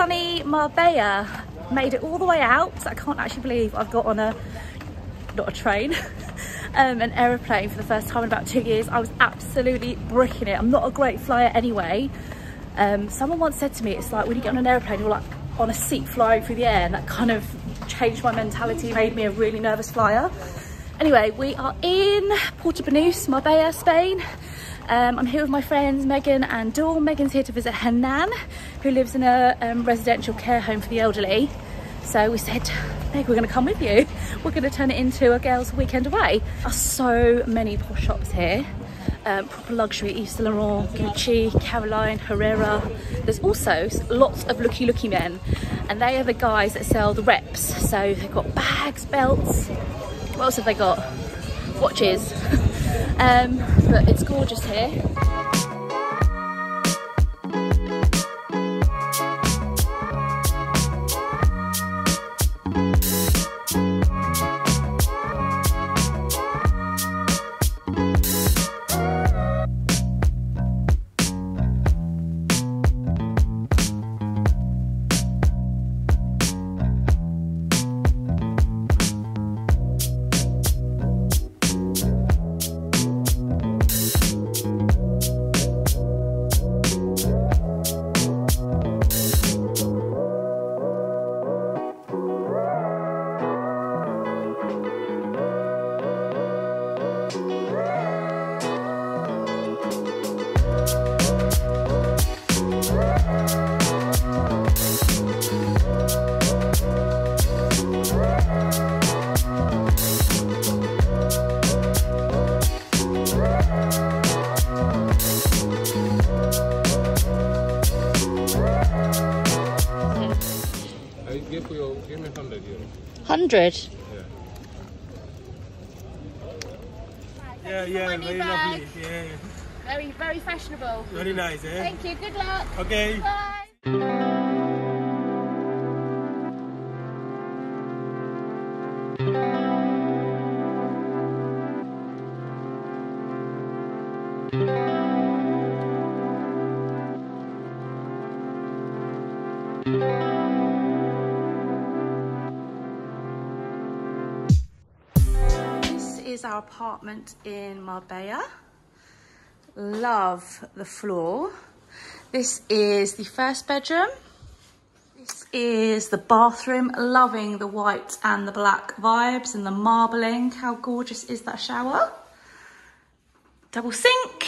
Sunny Marbella, made it all the way out. I can't actually believe I've got on a, not a train, um, an aeroplane for the first time in about two years. I was absolutely bricking it. I'm not a great flyer anyway. Um, someone once said to me, it's like when you get on an aeroplane, you're like on a seat flying through the air and that kind of changed my mentality, made me a really nervous flyer. Anyway, we are in Puerto Banús, Marbella, Spain. Um, I'm here with my friends Megan and Dawn. Megan's here to visit her nan, who lives in a um, residential care home for the elderly. So we said, Meg, we're going to come with you. We're going to turn it into a girls' weekend away. There are so many posh shops here. Um, proper luxury, Yves Saint Laurent, Gucci, Carolina, Herrera. There's also lots of looky looky men and they are the guys that sell the reps. So they've got bags, belts, what else have they got? Watches. um, but it's gorgeous here. Hundred. Yeah, yeah, very lovely. Yeah, Very, very fashionable. very nice. Eh? Thank you. Good luck. Okay. Bye. Is our apartment in Marbella. Love the floor. This is the first bedroom. This is the bathroom. Loving the white and the black vibes and the marbling. How gorgeous is that shower? Double sink.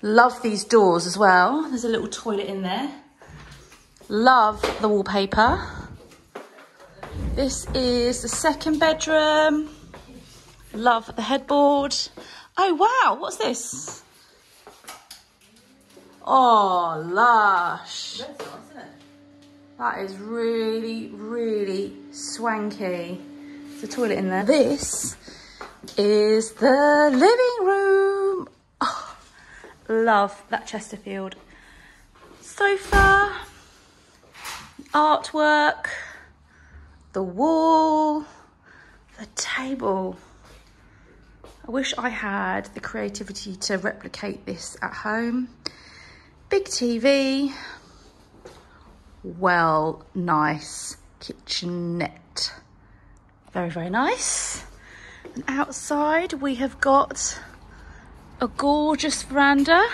Love these doors as well. There's a little toilet in there. Love the wallpaper. This is the second bedroom. Love the headboard. Oh wow, what's this? Oh, lush. That is really, really swanky. A toilet in there. This is the living room. Oh, love that Chesterfield. Sofa, artwork, the wall, the table. I wish I had the creativity to replicate this at home. Big TV. Well, nice kitchenette. Very, very nice. And outside we have got a gorgeous veranda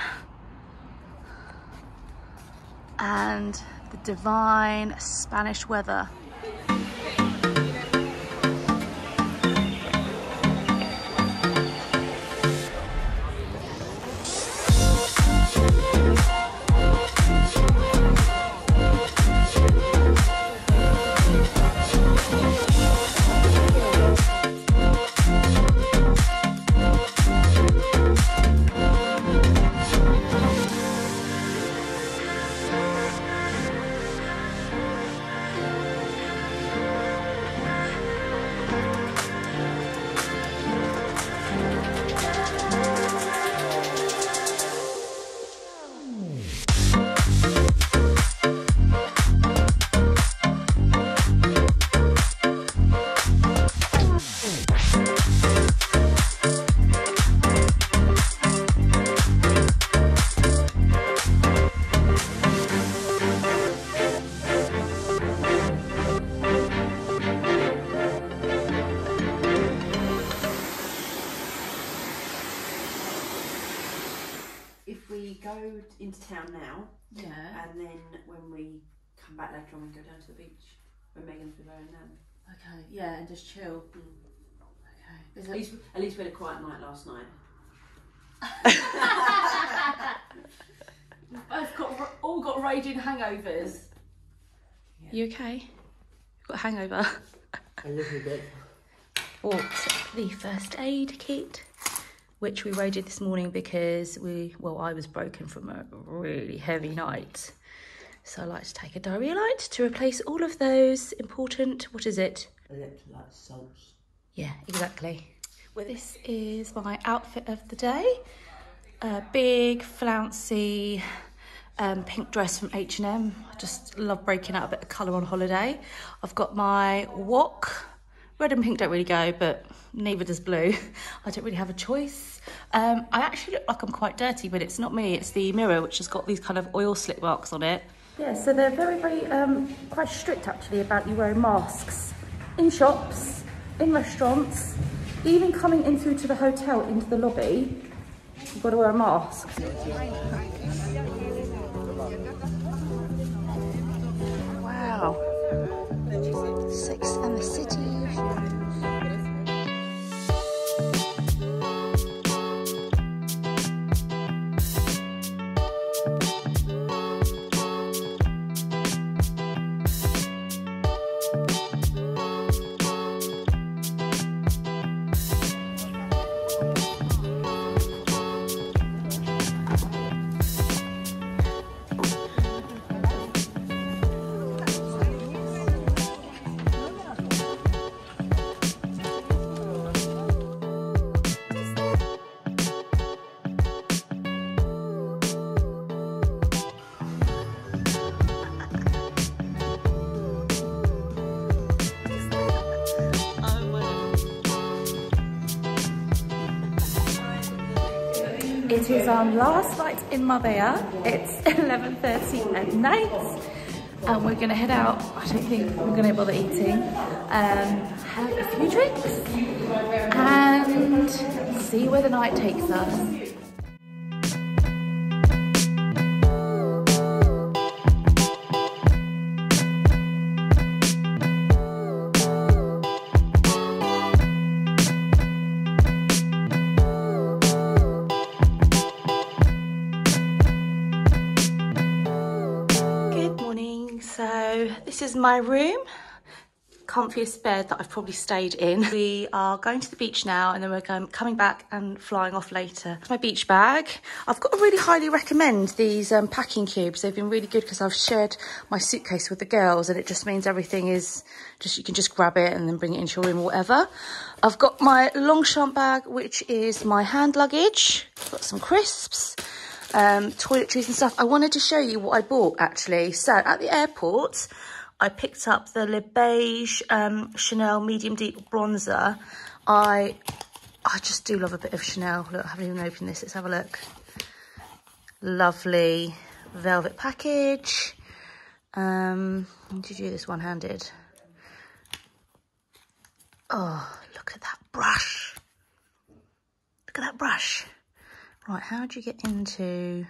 and the divine Spanish weather. We go into town now, Yeah. and then when we come back later on, we go down to the beach when Megan's with her and Nan. Okay. Yeah, and just chill. Mm. Okay. Is At least, at least we had a quiet night last night. Both got all got raging hangovers. You okay? Got a hangover? A little bit. bought the first aid kit, which we raided this morning because we, well, I was broken from a really heavy night. So I like to take a Dioralyte to replace all of those important, what is it? Electrolyte salts. Yeah, exactly. Well, this is my outfit of the day. A big, flouncy um, pink dress from H&M. I just love breaking out a bit of colour on holiday. I've got my wok. Red and pink don't really go, but neither does blue. I don't really have a choice. Um, I actually look like I'm quite dirty, but it's not me. It's the mirror, which has got these kind of oil slick marks on it. Yeah, so they're very, very, um, quite strict actually about you wearing masks in shops, in restaurants, even coming in through to the hotel into the lobby. You've got to wear a mask. And the City. Our last night in Marbella. It's 11.30 at night. And we're gonna head out. I don't think we're gonna bother eating. Um, have a few drinks and see where the night takes us. So this is my room. Comfiest bed that I've probably stayed in. We are going to the beach now and then we're going, coming back and flying off later. My beach bag. I've got to really highly recommend these um, packing cubes. They've been really good because I've shared my suitcase with the girls and it just means everything is just, you can just grab it and then bring it into your room or whatever. I've got my Longchamp bag, which is my hand luggage. Got some crisps um, toiletries and stuff. I wanted to show you what I bought actually. So at the airport, I picked up the Le Beige um, Chanel Medium Deep Bronzer. I I just do love a bit of Chanel. Look, I haven't even opened this. Let's have a look. Lovely velvet package. Um, did you do this one-handed? Oh, look at that brush. Look at that brush. Right, how do you get into...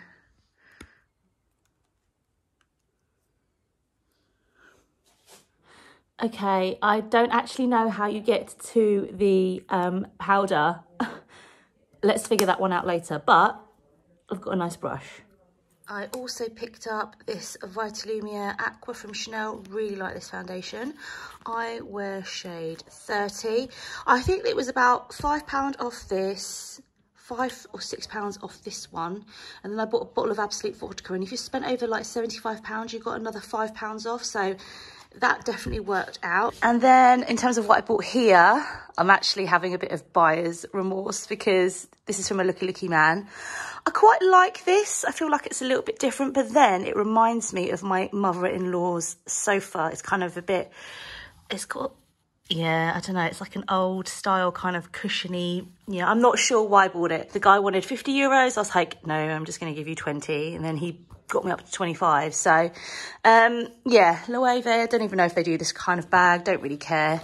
Okay, I don't actually know how you get to the um, powder. Let's figure that one out later, but I've got a nice brush. I also picked up this Vitalumière Aqua from Chanel. Really like this foundation. I wear shade 30. I think it was about £5 off this, five or six pounds off this one. And then I bought a bottle of Absolut Vodka. And if you spent over like £75, you got another £5 off. So that definitely worked out. And then in terms of what I bought here, I'm actually having a bit of buyer's remorse because this is from a Looky Looky Man. I quite like this. I feel like it's a little bit different, but then it reminds me of my mother-in-law's sofa. It's kind of a bit, it's got, yeah, I don't know. It's like an old style kind of cushiony. Yeah, I'm not sure why I bought it. The guy wanted 50 euros. I was like, no, I'm just going to give you 20. And then he got me up to 25. So, um, yeah, Loewe, I don't even know if they do this kind of bag. Don't really care.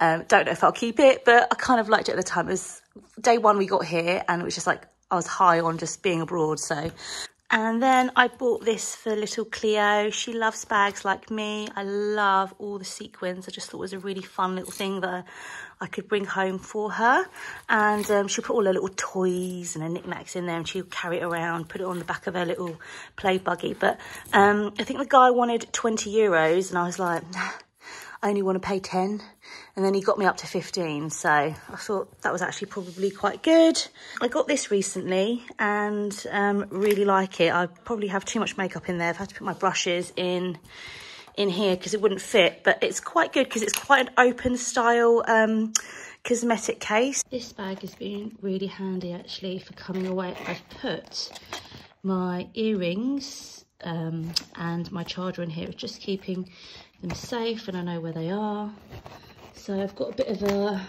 Um, don't know if I'll keep it, but I kind of liked it at the time. It was day one we got here and it was just like, I was high on just being abroad. So, and then I bought this for little Cleo. She loves bags like me. I love all the sequins. I just thought it was a really fun little thing that I could bring home for her. And um, she'll put all her little toys and her knickknacks in there and she'll carry it around, put it on the back of her little play buggy. But um, I think the guy wanted 20 euros and I was like, I only want to pay 10. And then he got me up to 15. So I thought that was actually probably quite good. I got this recently and um, really like it. I probably have too much makeup in there. I've had to put my brushes in in here because it wouldn't fit. But it's quite good because it's quite an open style um, cosmetic case. This bag has been really handy actually for coming away. I've put my earrings um, and my charger in here, just keeping them safe and I know where they are. So I've got a bit of a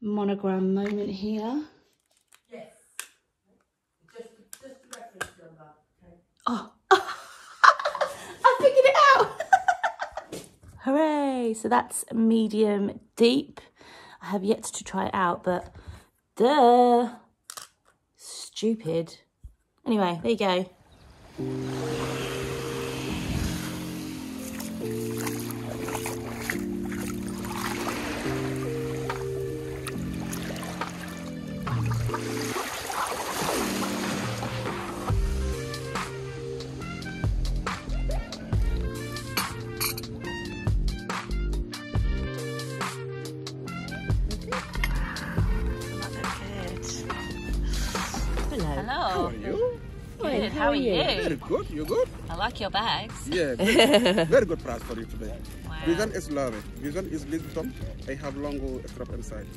monogram moment here. Yes. Just, just the reference number. Okay. Oh, I figured it out. Hooray. So that's medium deep. I have yet to try it out, but duh. Stupid. Anyway, there you go. Hello. How are you? Good. How are you? Very good. You good? I like your bags. Yeah. Very, very good price for you today. Wow. Vision is lovely. Vision is Lisbon. I have long strap inside.